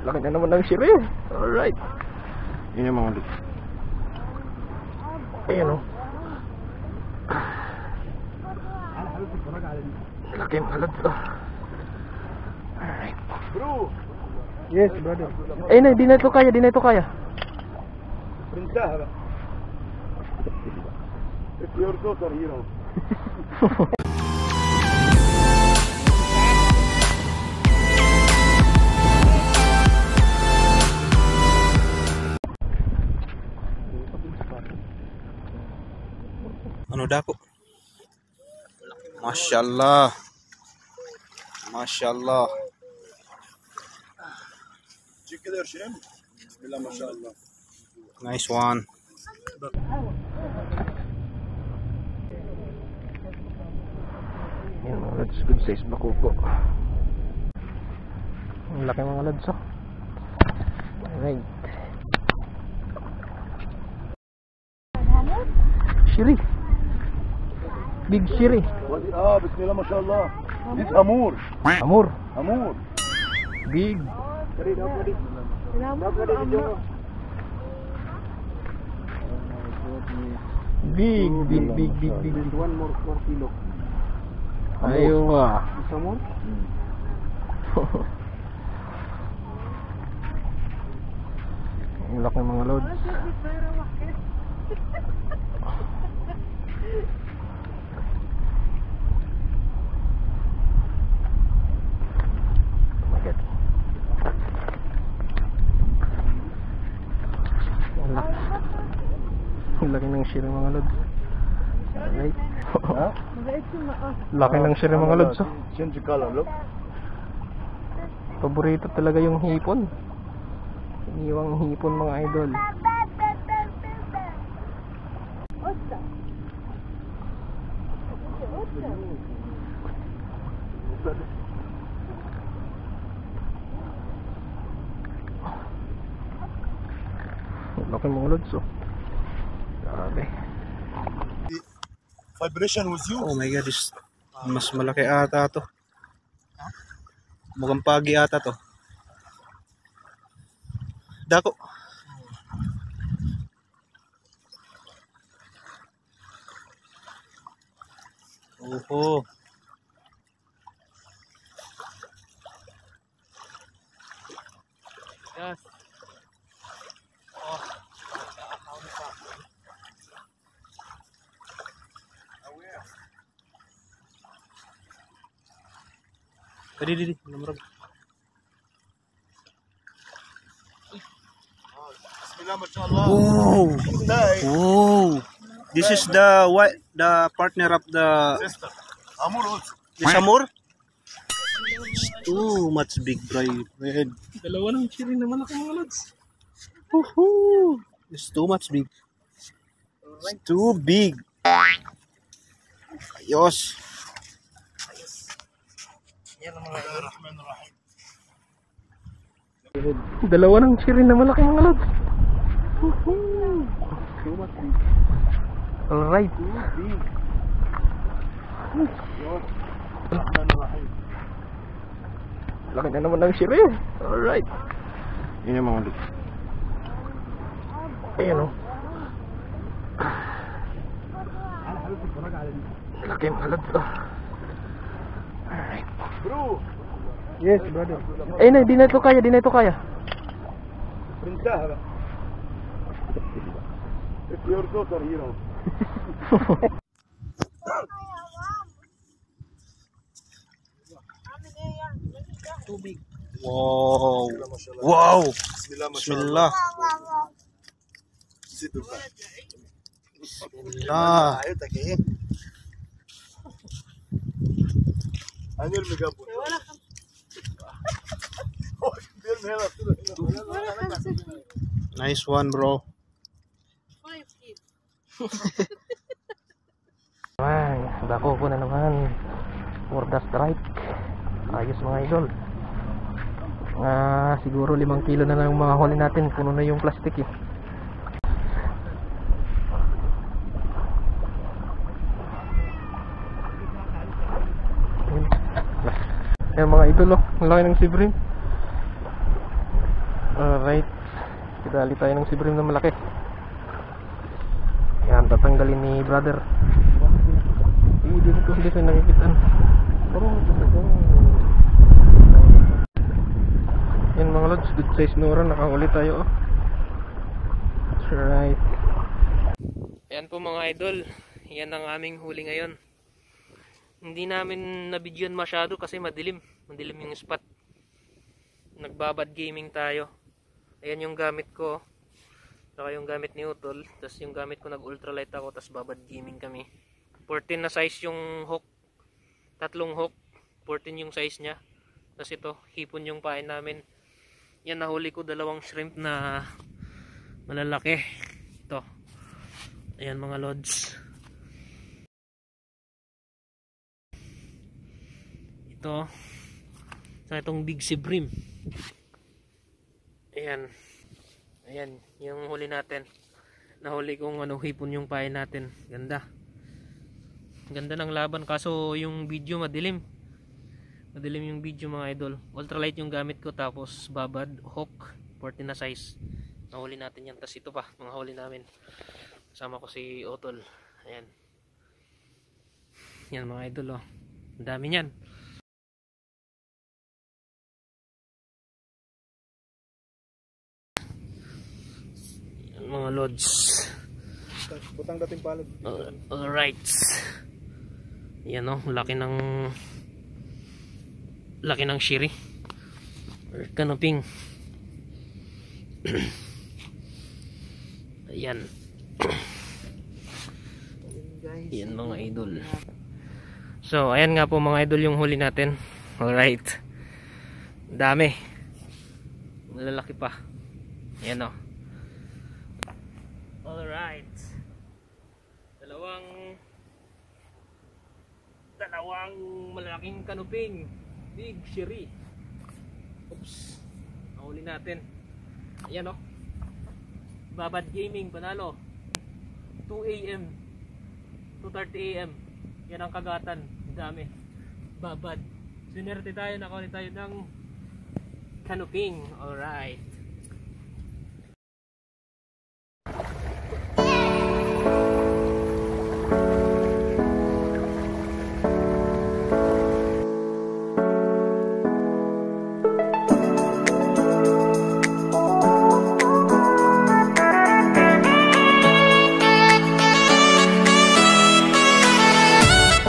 Laki na naman ng siri. Eh. Alright. Yun yung mga loot. Ayan o. Oh. Laki ng halat to. Alright. Bro! Yes, brother. Eh, na, di na ito kaya, di na ito kaya. Prinsa, ha? It's your daughter, hero. dapo. Masyaallah. Masyaallah. Teşekkürler Şirin. Bismillah maşallah. Nice one. Yan mga lads, good size bakuko. Ang laki mga lads oh. Alright. Shiri. Big shiri. اه بسم الله ما شاء الله دي امور Amor. امور Big. Big, big, big, big, big. one more four kilo Ayaw ah. امور Ang laki ng mga loads. share ng mga loads. Alright. laki ng share ng mga loads. Oh. change color look Paborito talaga yung hipon. Iniwang hipon mga idol. Laki mga lods oh. Grabe. vibration with you Oh my god, this mas malaki ata to. Mukhang pagi ata to. Dako. Oho. Tadi Dali, dali, lumurag. Wow! Wow! This is the what the partner of the Amur also. This Amur? Too much big pride. Dalawa ng chili naman ako mga lads. Woohoo! It's too much big. It's too big. Ayos. Dalawa ng sirin na malaki mga lods. Alright. Laki na naman ng sirin. Alright. Yun yung mga lods. Ayan o. Laki mga lods. Laki mga lods. Bro. Yes, brother. Eh, nah di neto kaya, di neto kaya. Perintah, It's your daughter, hero. Tubig. Wow. Wow. Bismillah. Bismillah. Bismillah. عيتك ايه هنرمي جنبه بيرمي هنا كده Nice one, bro. Ay, dako ko na naman. For the strike. Ayos mga idol. Ah, siguro limang kilo na lang yung mga huli natin. Puno na yung plastic eh. Ayan mga idol oh. Ang laki ng sibrim. Alright. Kidali tayo ng sibrim na malaki. Yan, tatanggalin ni brother. Hindi hindi ko nakikitaan. Yan mga lods, good size nura. Nakahuli tayo oh. That's right. Ayan po mga idol. Yan ang aming huli ngayon. Hindi namin nabidyon masyado kasi madilim. Madilim yung spot. Nagbabad gaming tayo. Ayan yung gamit ko. Saka yung gamit ni Utol. Tapos yung gamit ko nag ultralight ako. Tapos babad gaming kami. 14 na size yung hook. Tatlong hook. 14 yung size niya. Tapos ito, hipon yung pain namin. Yan nahuli ko dalawang shrimp na malalaki. Ito. Ayan mga lods. Ito. Sa itong big sibrim. Ayan. Ayan, yung huli natin. Nahuli kong ano, hipon yung pain natin. Ganda. Ganda ng laban kaso yung video madilim. Madilim yung video mga idol. Ultralight yung gamit ko tapos babad, hook, 14 na size. Nahuli natin yan. Tapos ito pa, mga huli namin. Kasama ko si Otol. Ayan. Yan mga idol oh. Ang dami niyan. Mga lods. Butang dating palad. Uh, alright. Yan o, laki ng laki ng shiri. Or kanoping. Ayan. Yan mga idol. So, ayan nga po mga idol yung huli natin. Alright. Dami. Malalaki pa. Ayan o. Alright. Dalawang dalawang malaking kanuping. Big shiri. Oops. Nahuli natin. Ayan o. Babad Gaming panalo. 2 AM. 2.30 AM. Yan ang kagatan. Dami. Babad. Sinerte tayo. Nakawali tayo ng kanuping. Alright.